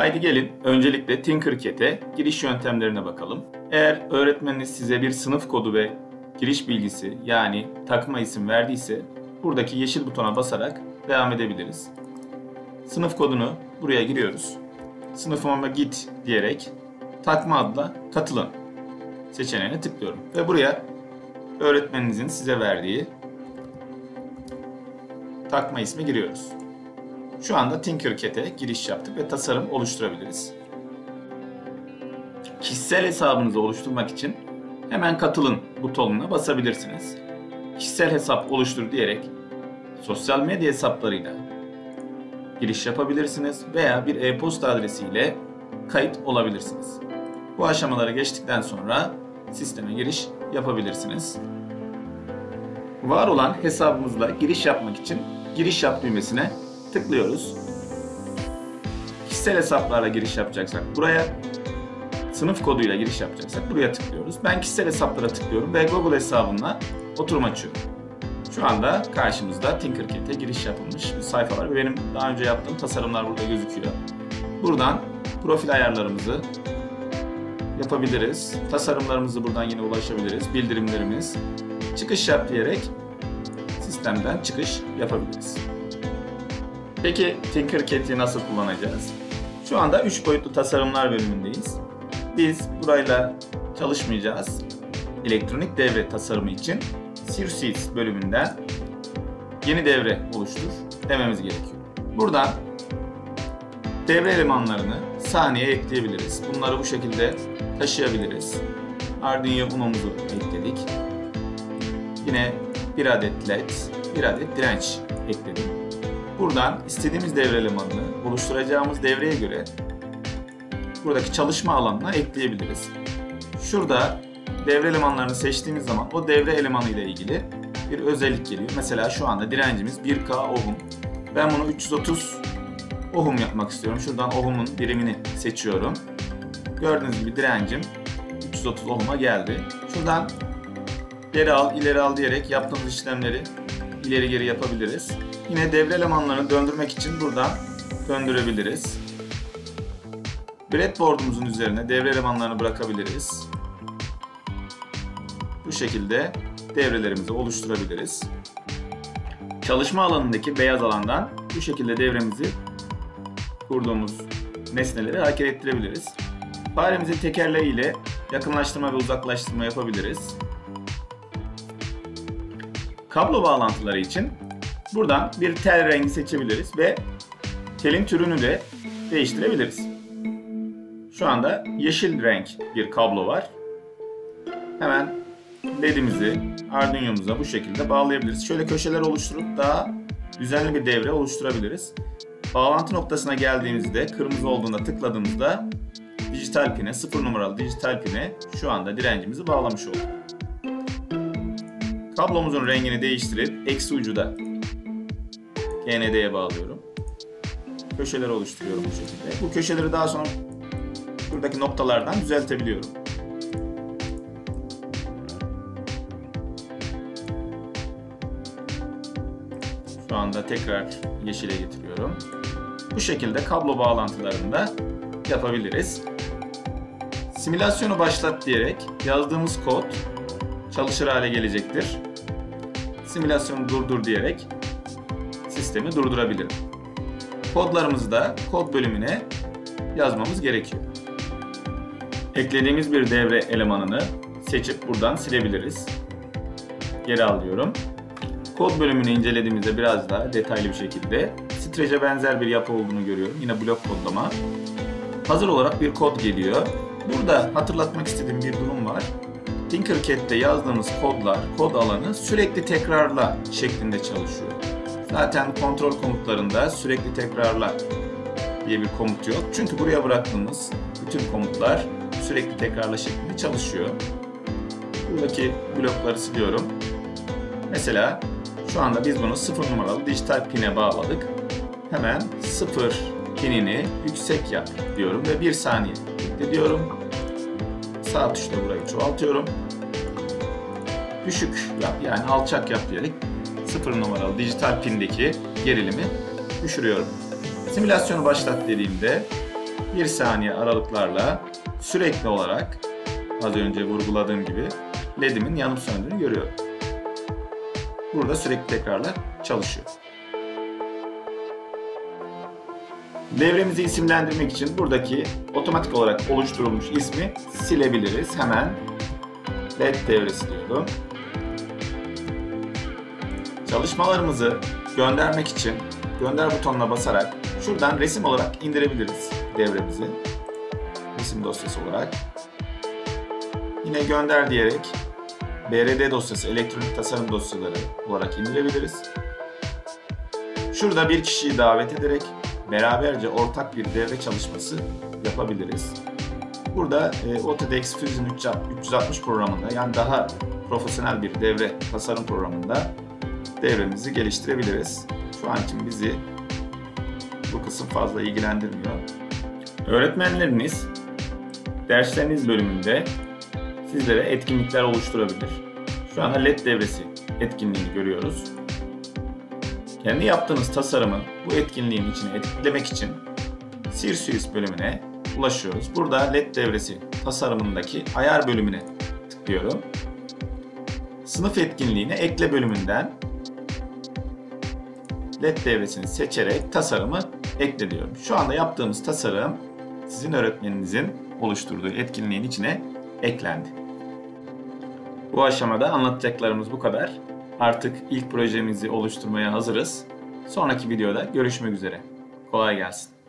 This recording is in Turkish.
Haydi gelin öncelikle Tinkercad'e giriş yöntemlerine bakalım. Eğer öğretmeniniz size bir sınıf kodu ve giriş bilgisi yani takma isim verdiyse buradaki yeşil butona basarak devam edebiliriz. Sınıf kodunu buraya giriyoruz. Sınıfıma git diyerek takma adla katılın seçeneğine tıklıyorum. Ve buraya öğretmeninizin size verdiği takma ismi giriyoruz. Şu anda Tinkercad'e giriş yaptık ve tasarım oluşturabiliriz. Kişisel hesabınızı oluşturmak için hemen katılın butonuna basabilirsiniz. Kişisel hesap oluştur diyerek sosyal medya hesaplarıyla giriş yapabilirsiniz veya bir e-posta adresiyle kayıt olabilirsiniz. Bu aşamaları geçtikten sonra sisteme giriş yapabilirsiniz. Var olan hesabımızla giriş yapmak için giriş yap düğmesine tıklıyoruz. Kişisel hesaplarla giriş yapacaksak buraya, sınıf koduyla giriş yapacaksak buraya tıklıyoruz. Ben kişisel hesaplara tıklıyorum ve Google hesabımla oturum açıyorum. Şu anda karşımızda Tinkercad'e giriş yapılmış bir sayfa var benim daha önce yaptığım tasarımlar burada gözüküyor. Buradan profil ayarlarımızı yapabiliriz. Tasarımlarımızı buradan yine ulaşabiliriz. Bildirimlerimiz. Çıkış yap diyerek sistemden çıkış yapabiliriz. Peki Tinkercad'i nasıl kullanacağız? Şu anda 3 boyutlu tasarımlar bölümündeyiz. Biz burayla çalışmayacağız. Elektronik devre tasarımı için Sirsis bölümünden yeni devre oluştur dememiz gerekiyor. Buradan devre elemanlarını saniye ekleyebiliriz. Bunları bu şekilde taşıyabiliriz. Arduino Uno'muzu ekledik. Yine bir adet led, bir adet direnç ekledim. Buradan istediğimiz devre elemanını oluşturacağımız devreye göre buradaki çalışma alanına ekleyebiliriz. Şurada devre elemanlarını seçtiğimiz zaman o devre elemanı ile ilgili bir özellik geliyor. Mesela şu anda direncimiz 1K ohm. Ben bunu 330 ohm yapmak istiyorum. Şuradan ohm'un birimini seçiyorum. Gördüğünüz gibi direncim 330 ohm'a geldi. Şuradan geri al, ileri al diyerek yaptığımız işlemleri ileri geri yapabiliriz. Yine devre elemanlarını döndürmek için buradan döndürebiliriz. Breadboard'umuzun üzerine devre elemanlarını bırakabiliriz. Bu şekilde devrelerimizi oluşturabiliriz. Çalışma alanındaki beyaz alandan bu şekilde devremizi kurduğumuz nesneleri hareket ettirebiliriz. Faremizin tekerleğiyle yakınlaştırma ve uzaklaştırma yapabiliriz. Kablo bağlantıları için buradan bir tel rengi seçebiliriz ve telin türünü de değiştirebiliriz. Şu anda yeşil renk bir kablo var. Hemen ledimizi Arduino'muza bu şekilde bağlayabiliriz. Şöyle köşeler oluşturup daha düzenli bir devre oluşturabiliriz. Bağlantı noktasına geldiğimizde kırmızı olduğunda tıkladığımızda dijital pine, 0 numaralı dijital pine şu anda direncimizi bağlamış olduk. Kablomuzun rengini değiştirip eksi ucu da GND'ye bağlıyorum. Köşeler oluşturuyorum bu şekilde. Bu köşeleri daha sonra buradaki noktalardan düzeltebiliyorum. Şu anda tekrar yeşile getiriyorum. Bu şekilde kablo bağlantılarını da yapabiliriz. Simülasyonu başlat diyerek yazdığımız kod çalışır hale gelecektir. Simülasyonu durdur diyerek sistemi durdurabilirim. Kodlarımızı da kod bölümüne yazmamız gerekiyor. Eklediğimiz bir devre elemanını seçip buradan silebiliriz. Geri alıyorum. Kod bölümünü incelediğimizde biraz daha detaylı bir şekilde streçe benzer bir yapı olduğunu görüyorum. Yine blok kodlama. Hazır olarak bir kod geliyor. Burada hatırlatmak istediğim bir durum var. Tinkercad'de yazdığımız kodlar, kod alanı sürekli tekrarla şeklinde çalışıyor. Zaten kontrol komutlarında sürekli tekrarla diye bir komut yok. Çünkü buraya bıraktığımız bütün komutlar sürekli tekrarla şeklinde çalışıyor. Buradaki blokları siliyorum. Mesela şu anda biz bunu 0 numaralı dijital pine bağladık. Hemen 0 pinini yüksek yap diyorum ve 1 saniye bekle diyorum. Sağ tuşla burayı çoğaltıyorum. Düşük yap yani alçak yap diyerek 0 numaralı dijital pindeki gerilimi düşürüyorum. Simülasyonu başlat dediğimde 1 saniye aralıklarla sürekli olarak az önce vurguladığım gibi LED'imin yanıp söndüğünü görüyorum. Burada sürekli tekrarla çalışıyor. Devremizi isimlendirmek için buradaki otomatik olarak oluşturulmuş ismi silebiliriz. Hemen LED devresi diyorum. Çalışmalarımızı göndermek için gönder butonuna basarak şuradan resim olarak indirebiliriz devremizi. Resim dosyası olarak. Yine gönder diyerek BRD dosyası, elektronik tasarım dosyaları olarak indirebiliriz. Şurada bir kişiyi davet ederek beraberce ortak bir devre çalışması yapabiliriz. Burada e, Autodesk Fusion 360 programında yani daha profesyonel bir devre tasarım programında devremizi geliştirebiliriz. Şu an için bizi bu kısım fazla ilgilendirmiyor. Öğretmenleriniz dersleriniz bölümünde sizlere etkinlikler oluşturabilir. Şu anda LED devresi etkinliğini görüyoruz. Kendi yaptığınız tasarımı bu etkinliğin içine etkilemek için Sirsius bölümüne ulaşıyoruz. Burada LED devresi tasarımındaki ayar bölümüne tıklıyorum. Sınıf etkinliğine ekle bölümünden LED devresini seçerek tasarımı ekle diyorum. Şu anda yaptığımız tasarım sizin öğretmeninizin oluşturduğu etkinliğin içine eklendi. Bu aşamada anlatacaklarımız bu kadar. Artık ilk projemizi oluşturmaya hazırız. Sonraki videoda görüşmek üzere. Kolay gelsin.